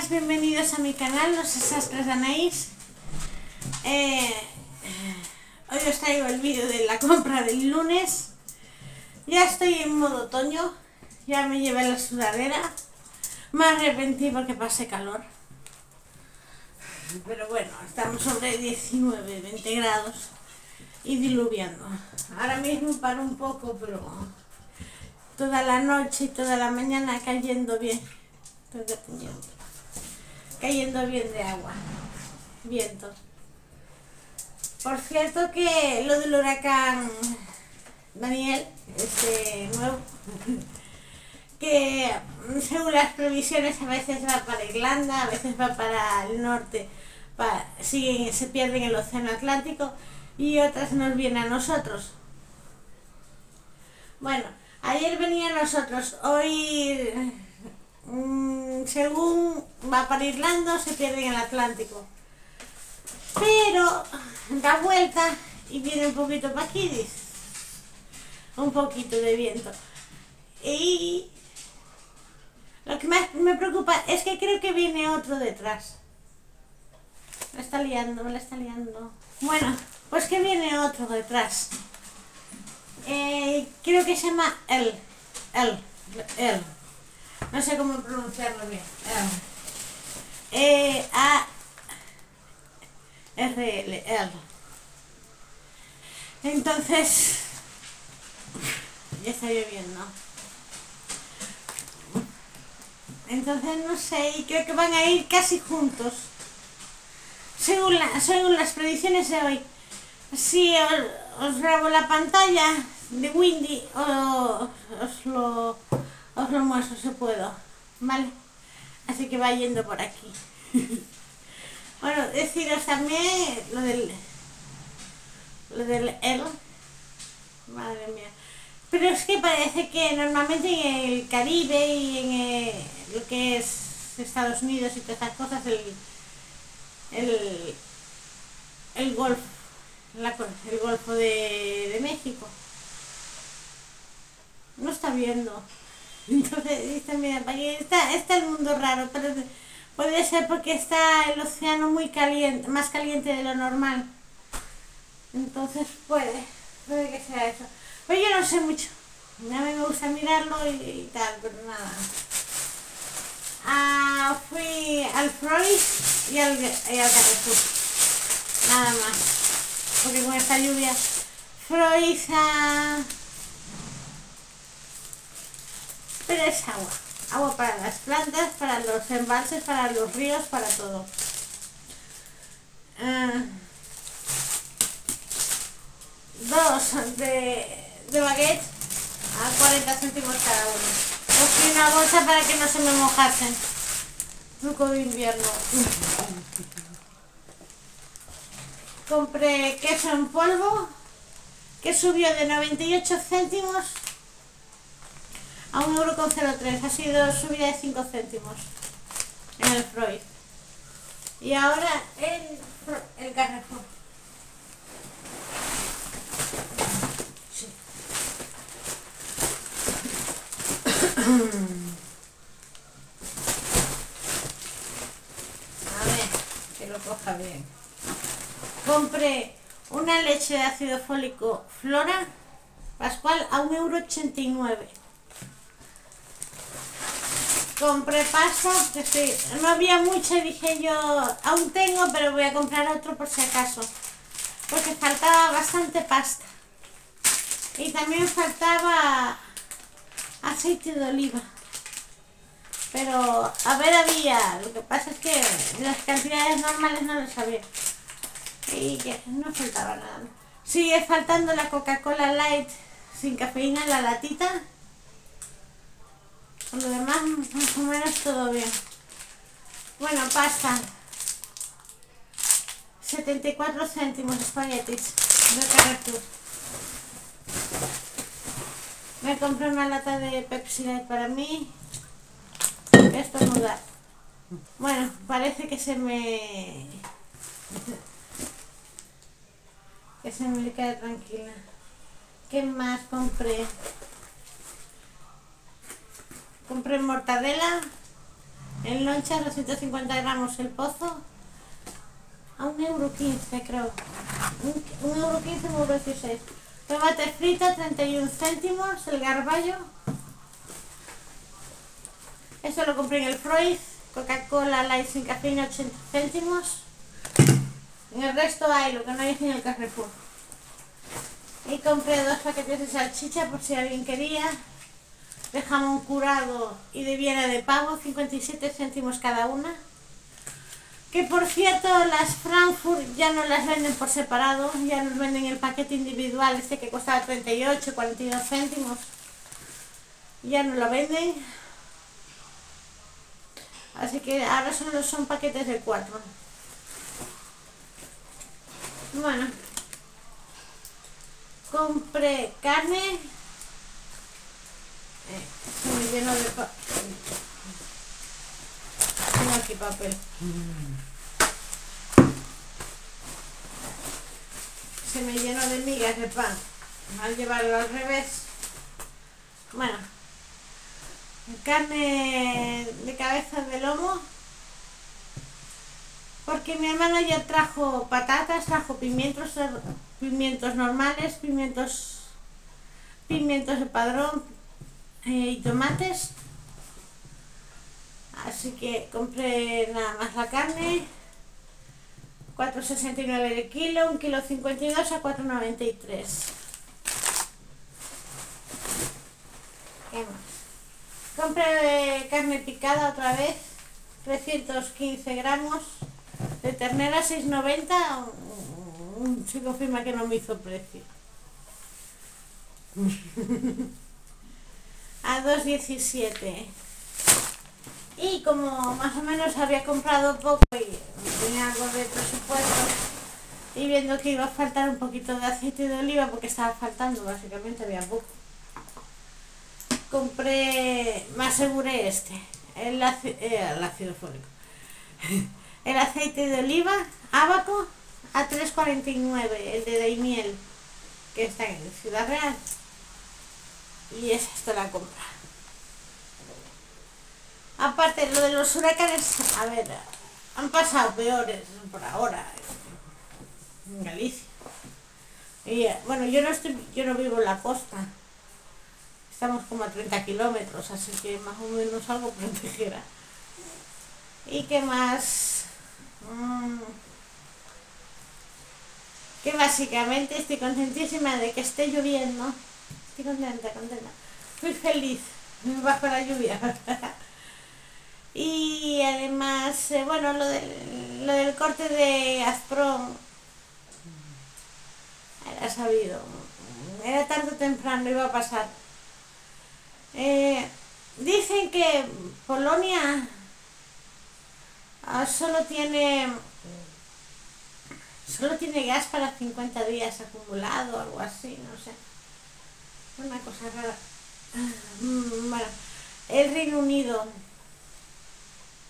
bienvenidos a mi canal, los desastres de Anaís. Eh, hoy os traigo el vídeo de la compra del lunes. Ya estoy en modo otoño, ya me llevé la sudadera. Me arrepentí porque pasé calor. Pero bueno, estamos sobre 19, 20 grados y diluviando. Ahora mismo paro un poco, pero toda la noche y toda la mañana cayendo bien. Cayendo bien de agua. Viento. Por cierto que lo del huracán Daniel, este nuevo, que según las previsiones a veces va para Irlanda, a veces va para el norte, para, se pierde en el Océano Atlántico y otras nos vienen a nosotros. Bueno, ayer venía a nosotros, hoy mm, según va para Irlanda se pierde en el Atlántico. Pero da vuelta y viene un poquito para aquí, un poquito de viento. Y lo que más me preocupa es que creo que viene otro detrás. Me está liando, me la está liando. Bueno, pues que viene otro detrás. Eh, creo que se llama El. El. El. No sé cómo pronunciarlo bien. E A R L. El. Entonces ya está lloviendo. Entonces no sé, creo que van a ir casi juntos. Según, según las predicciones de hoy. Si os, grabo la pantalla de Windy, o, os, lo, os lo muestro si puedo. ¿Vale? Así que va yendo por aquí. bueno, deciros también lo del... Lo del L. Madre mía. Pero es que parece que normalmente en el Caribe y en lo que es Estados Unidos y todas esas cosas, el, el, el Golfo, el Golfo de, México, no está viendo. Entonces dice, mira, está, está el mundo raro, pero puede ser porque está el océano muy caliente, más caliente de lo normal. Entonces puede, puede que sea eso. Pero yo no sé mucho. A mí me gusta mirarlo y, tal, pero nada. Ah, fui al Freud y al, y al Carrefour. Nada más. Porque con esta lluvia. Freud ah, Pero es agua. Agua para las plantas, para los embalses, para los ríos, para todo. Ah, dos de de baguette a 40 céntimos cada uno. Cogí una bolsa para que no se me mojasen. Truco de invierno. Compré queso en polvo que subió de 98 céntimos a 1,03€. Ha sido subida de 5 céntimos en el Freud. Y ahora en el Carrefour. A ver, que lo coja bien. Compré una leche de ácido fólico Flora Pascual a 1,89€. Compré pasta, que no había mucha y dije yo, aún tengo, pero voy a comprar otro por si acaso. Porque faltaba bastante pasta. Y también faltaba aceite de oliva. Pero, a ver, había. Lo que pasa es que las cantidades normales no lo sabía. Y que no faltaba nada. Sigue faltando la Coca-Cola Light sin cafeína en la latita. Lo demás, más o menos todo bien. Bueno, pasta. 74 céntimos espaguetis de Carrefour. Me compré una lata de Pepsi para mí. Esto da. Bueno, parece que se me... que se me queda tranquila. ¿Qué más compré? Compré mortadela En loncha 250 gramos el pozo. A un euro 15 creo. Un, euro 15, un euro 16. Tomate frito 31 céntimos. El garballo. Esto lo compré en el Freud. Coca-Cola Light sin cafeína 80 céntimos. En el resto hay lo que no hay en el Carrefour. Y compré dos paquetes de salchicha por si alguien quería. De jamón curado y de viena de pavo, 57 céntimos cada una. Que por cierto, las Frankfurt ya no las venden por separado, ya nos venden el paquete individual, este que costaba 38, 42 céntimos. Ya no lo venden. Así que ahora solo son paquetes de 4. Bueno. Compré carne. Se me llenó de papel. Tengo aquí papel. Se me llenó de migas de pan. Al llevarlo al revés. Bueno. Carne de cabeza de lomo porque mi hermano ya trajo patatas, trajo pimientos, pimientos normales, pimientos, pimientos de padrón eh, y tomates. Así que compré nada más la carne, 4,69 de kilo, 1 kilo 52 a 4,93. ¿Qué más? Compré carne picada otra vez, 315 gramos de ternera 6.90 se confirma que no me hizo precio. a 2.17 y como más o menos había comprado poco y tenía algo de presupuesto y viendo que iba a faltar un poquito de aceite de oliva porque estaba faltando básicamente había poco compré más aseguré este el, eh, el el aceite de oliva, abaco, a 3.49, el de Daimiel, que está en Ciudad Real. Y es esto la compra. Aparte, lo de los huracanes, a ver, han pasado peores por ahora en Galicia. Y bueno, yo no estoy, yo no vivo en la costa. Estamos como a 30 kilómetros, así que más o menos algo protegerá. ¿Y qué más? Mm. Que básicamente estoy contentísima de que esté lloviendo. Estoy contenta, contenta. Fui feliz bajo la lluvia. y además, eh, bueno, lo del, lo del corte de Azprom era sabido. Era tarde o temprano, iba a pasar. Eh, dicen que Polonia Ah, solo tiene solo tiene gas para 50 días acumulado, algo así, no sé. Una cosa rara. Mm, bueno, el Reino Unido.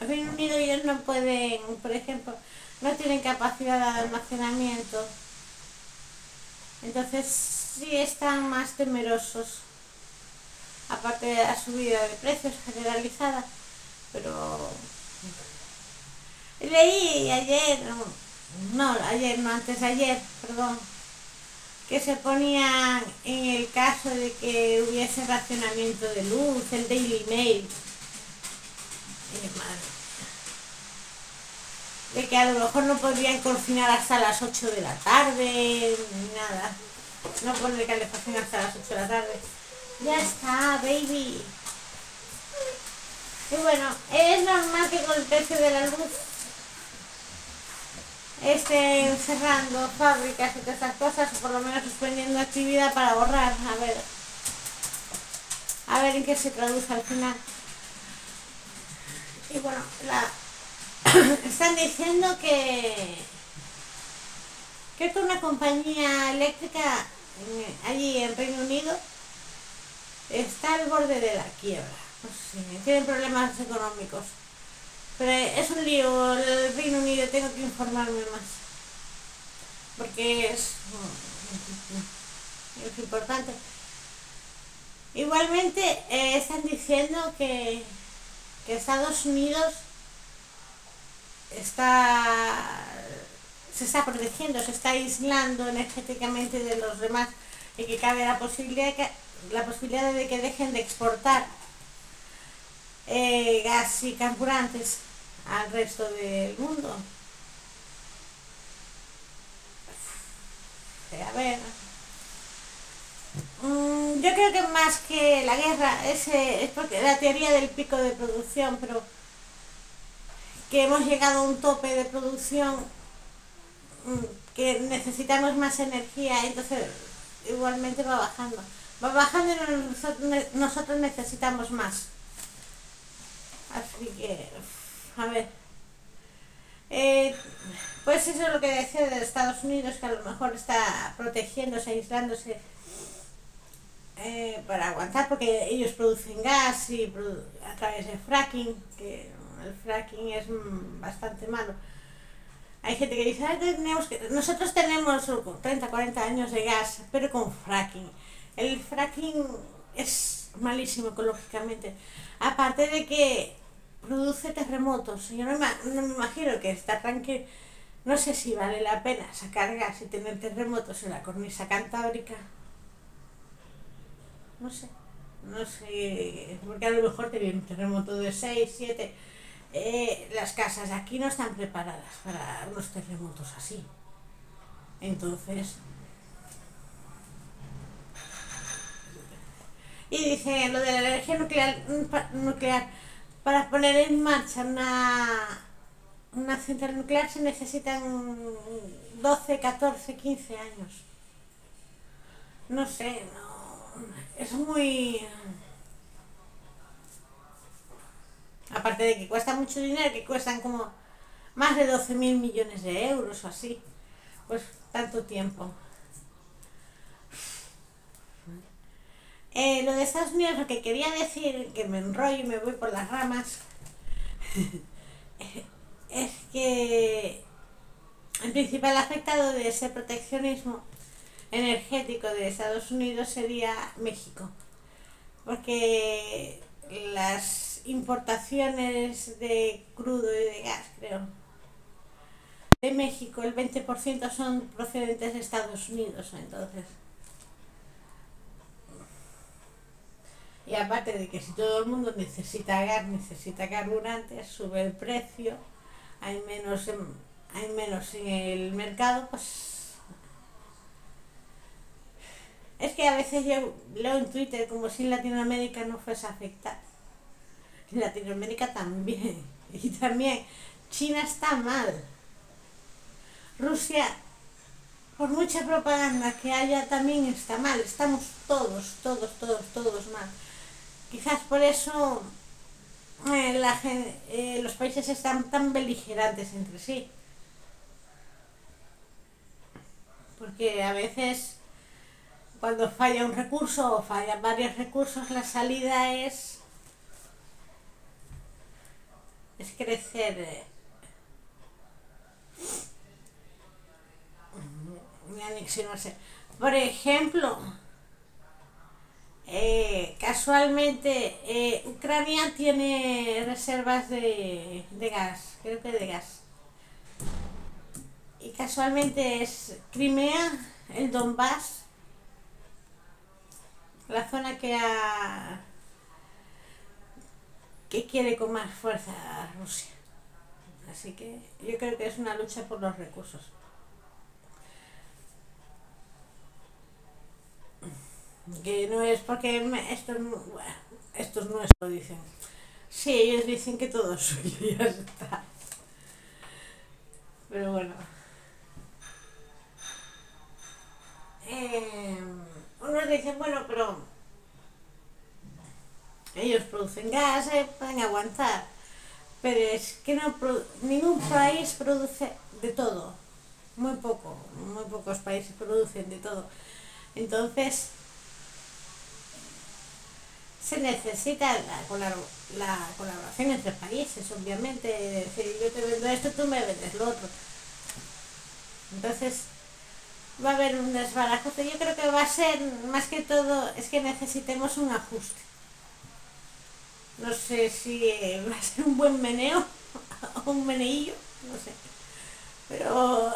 El Reino Unido ellos no pueden, por ejemplo, no tienen capacidad de almacenamiento. Entonces sí están más temerosos. Aparte de la subida de precios generalizada. Pero Leí ayer, no, ayer, no, antes de ayer, perdón, que se ponía en el caso de que hubiese racionamiento de luz, el Daily Mail. De que a lo mejor no podrían cocinar hasta las 8 de la tarde, ni nada. No poner calefacción hasta las 8 de la tarde. Ya está, baby. Y bueno, es normal que con el precio de la luz estén cerrando fábricas y todas esas cosas, o por lo menos suspendiendo actividad para ahorrar, a ver, a ver en qué se traduce al final. Y bueno, están diciendo que, que una compañía eléctrica allí en Reino Unido está al borde de la quiebra. Pues tienen problemas económicos. Pero es un lío el Reino Unido, tengo que informarme más. Porque es, es importante. Igualmente eh, están diciendo que, que Estados Unidos está se está protegiendo, se está aislando energéticamente de los demás y que cabe la posibilidad que, la posibilidad de que dejen de exportar eh, gas y carburantes al resto del mundo. A ver. Mm, yo creo que más que la guerra es, es porque la teoría del pico de producción, pero que hemos llegado a un tope de producción mm, que necesitamos más energía, entonces igualmente va bajando. Va bajando y nosotros necesitamos más. Así que, a ver. Eh, pues eso es lo que decía de Estados Unidos, que a lo mejor está protegiéndose, aislándose eh, para aguantar, porque ellos producen gas y a través de fracking, que el fracking es bastante malo. Hay gente que dice, tenemos que... nosotros tenemos 30, 40 años de gas, pero con fracking. El fracking es malísimo ecológicamente. Aparte de que produce terremotos. Yo no, me imagino que está tranquilo. No sé si vale la pena sacar gas y tener terremotos en la cornisa cantábrica. No sé. No sé. Porque a lo mejor te viene un terremoto de 6, 7. Eh, las casas aquí no están preparadas para unos terremotos así. Entonces. Y dice lo de la energía nuclear, nuclear para poner en marcha una, una central nuclear se necesitan 12, 14, 15 años. No sé, no, es muy... Aparte de que cuesta mucho dinero, que cuestan como más de 12 mil millones de euros o así, pues tanto tiempo. Eh, lo de Estados Unidos, lo que quería decir, que me enrollo y me voy por las ramas, es que el principal afectado de ese proteccionismo energético de Estados Unidos sería México, porque las importaciones de crudo y de gas, creo, de México, el 20% son procedentes de Estados Unidos, entonces Y aparte de que si todo el mundo necesita gas, necesita carburantes, sube el precio, hay menos en, hay menos en el mercado, pues... Es que a veces yo leo en Twitter como si Latinoamérica no fuese afectada. Latinoamérica también. Y también China está mal. Rusia, por mucha propaganda que haya, también está mal. Estamos todos, todos, todos, todos mal. Quizás por eso eh, eh, los países están tan beligerantes entre sí. Porque a veces cuando falla un recurso o fallan varios recursos, la salida es, es crecer. Eh, por ejemplo, eh, casualmente, eh, Ucrania tiene reservas de, gas, creo que de gas. Y casualmente es Crimea, el Donbass, la zona que que quiere con más fuerza Rusia. Así que yo creo que es una lucha por los recursos. Que no es porque esto, esto es nuestro, dicen. Sí, ellos dicen que todo es suyo ya está. Pero bueno. Eh, unos dicen, bueno, pero ellos producen gas, eh, pueden aguantar. Pero es que no ningún país produce de todo. Muy poco, muy pocos países producen de todo. Entonces, se necesita la, la colaboración entre países, obviamente. Si yo te vendo esto, tú me vendes lo otro. Entonces, va a haber un desbarajuste. Yo creo que va a ser, más que todo, es que necesitemos un ajuste. No sé si va a ser un buen meneo o un meneillo, no sé. Pero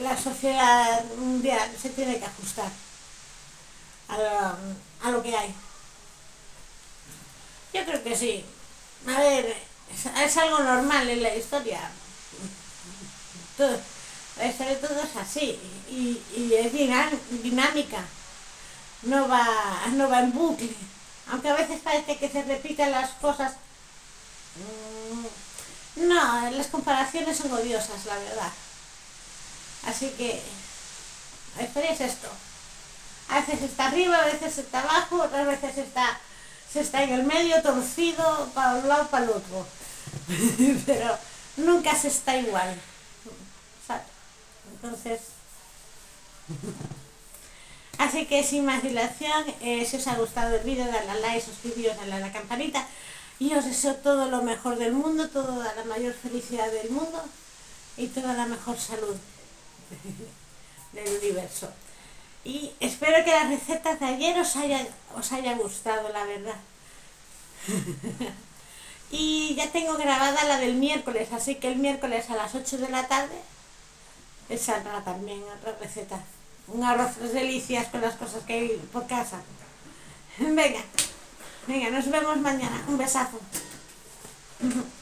la sociedad mundial se tiene que ajustar a lo, que hay. Yo creo que sí. A ver, es, algo normal en la historia. la historia de todo es así y, es dinámica. No va, no va en bucle. Aunque a veces parece que se repiten las cosas. Mm, no, las comparaciones son odiosas, la verdad. Así que la historia es esto. A veces está arriba, a veces está abajo, otras veces está, se está en el medio, torcido, para un lado, para el otro. Pero nunca se está igual. Entonces, así que sin más dilación, eh, si os ha gustado el vídeo, dale a like, suscribiros, dale a la campanita y os deseo todo lo mejor del mundo, toda la mayor felicidad del mundo y toda la mejor salud del universo. Y espero que las recetas de ayer os haya, os haya gustado, la verdad. y ya tengo grabada la del miércoles, así que el miércoles a las 8 de la tarde saldrá también otra receta. Un arroz de delicias con las cosas que hay por casa. Venga, venga, nos vemos mañana. Un besazo.